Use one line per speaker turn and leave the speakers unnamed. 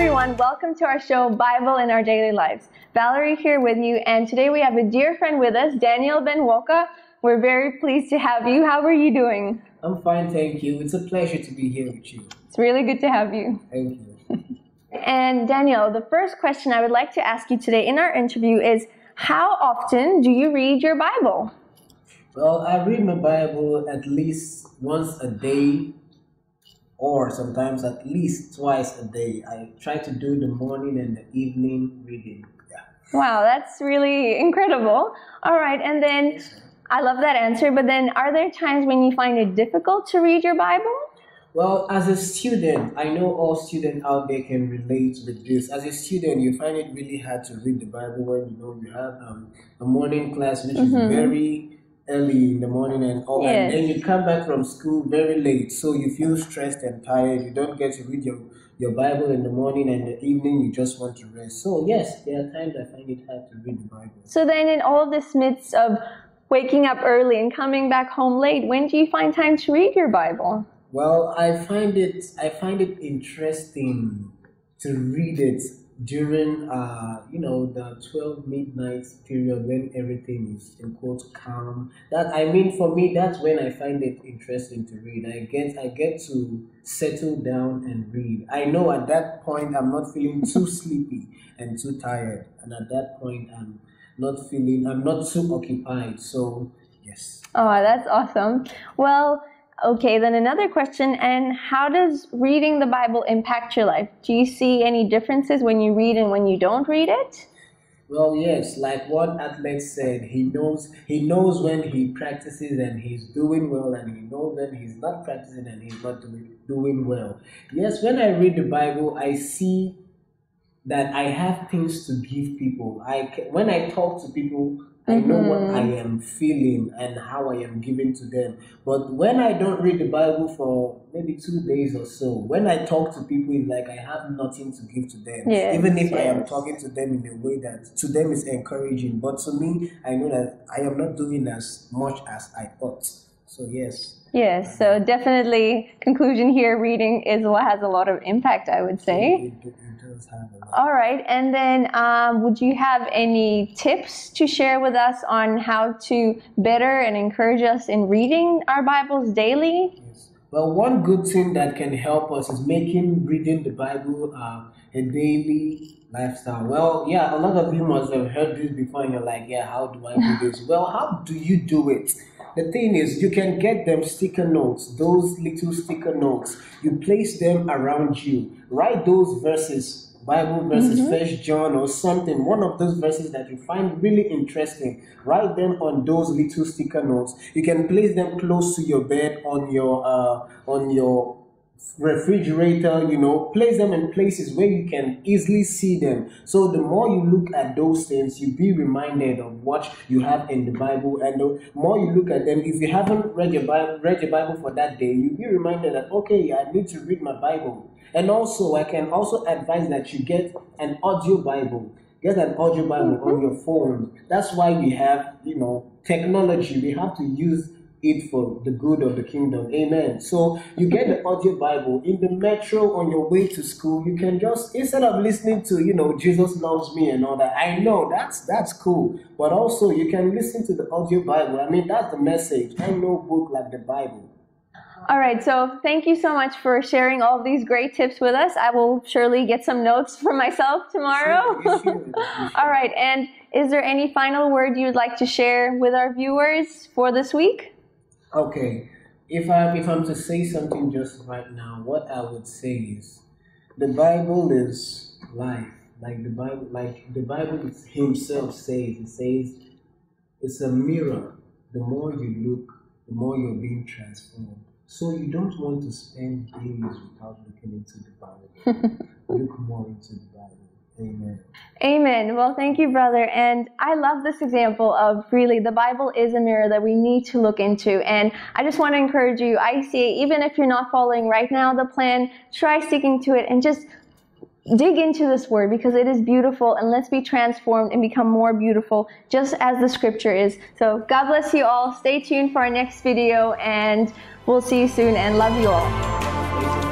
everyone. Welcome to our show, Bible in Our Daily Lives. Valerie here with you, and today we have a dear friend with us, Daniel Benwoka. We're very pleased to have you. How are you doing?
I'm fine, thank you. It's a pleasure to be here with you.
It's really good to have you.
Thank you.
And Daniel, the first question I would like to ask you today in our interview is How often do you read your Bible?
Well, I read my Bible at least once a day or sometimes at least twice a day. I try to do the morning and the evening reading. Yeah.
Wow, that's really incredible. All right, and then I love that answer, but then are there times when you find it difficult to read your Bible?
Well, as a student, I know all students out there can relate with this. As a student, you find it really hard to read the Bible when you know you have um, a morning class, which is very early in the morning and all that.
Yes.
Then you come back from school very late, so you feel stressed and tired. You don't get to read your, your Bible in the morning and the evening you just want to rest. So yes, there are times I find it hard to read the Bible.
So then, in all this midst of waking up early and coming back home late, when do you find time to read your Bible?
Well, I find it I find it interesting to read it during uh you know the 12 midnight period when everything is in quotes calm. That i mean for me that's when i find it interesting to read. I get i get to settle down and read. I know at that point i'm not feeling too sleepy and too tired and at that point i'm not feeling i'm not too occupied. So yes.
Oh, that's awesome. Well, okay, then another question. And how does reading the Bible impact your life? Do you see any differences when you read and when you don't read it?
Well, yes, like what athlete said, he knows he knows when he practices and he's doing well, and he knows when he's not practicing and he's not doing doing well. Yes, when I read the Bible, I see that I have things to give people. I when I talk to people, I know what I am feeling and how I am giving to them. But when I don't read the Bible for maybe two days or so, when I talk to people, it's like I have nothing to give to them.
Yes,
Even if I am talking to them in a way that to them is encouraging, but to me, I know that I am not doing as much as I ought. So yes,
Yes, so definitely, conclusion here reading is what has a lot of impact, I would say.
it, it does have a lot.
All right, and then um, would you have any tips to share with us on how to better and encourage us in reading our Bibles daily?
Yes. Well, one good thing that can help us is making reading the Bible uh, a daily lifestyle. Well, yeah, a lot of you must have heard this before, and you're like, yeah, how do I do this? well, how do you do it? The thing is, you can get them sticker notes, those little sticker notes. You place them around you. Write those verses, Bible verses, First John or something. One of those verses that you find really interesting. Write them on those little sticker notes. You can place them close to your bed, on your uh, on your refrigerator, you know, place them in places where you can easily see them. So the more you look at those things, you be reminded of what you have in the Bible, and the more you look at them, if you haven't read your Bible, read your Bible for that day, you be reminded that okay, I need to read my Bible. And also, I can also advise that you get an audio Bible. Get an audio Bible on mm-hmm. your phone. That's why we have, you know, technology. We have to use it for the good of the kingdom. Amen. So you get the audio Bible in the metro on your way to school. You can just instead of listening to you know Jesus loves me and all that. I know that's that's cool, but also you can listen to the audio Bible. I mean that's the message. I know book like the Bible.
All right, so thank you so much for sharing all these great tips with us. I will surely get some notes for myself tomorrow.
You should, you
all right, and is there any final word you would like to share with our viewers for this week?
Okay, if I if I'm to say something just right now, what I would say is, the Bible is life. Like the Bible, like the Bible Himself says, it says, it's a mirror. The more you look, the more you're being transformed. So you don't want to spend days without looking into the Bible. look more into the Bible. Amen.
Well, thank you, brother. And I love this example of really the Bible is a mirror that we need to look into. And I just want to encourage you, I see, even if you're not following right now the plan, try sticking to it and just dig into this word because it is beautiful and let's be transformed and become more beautiful just as the scripture is. So God bless you all. Stay tuned for our next video and we'll see you soon and love you all.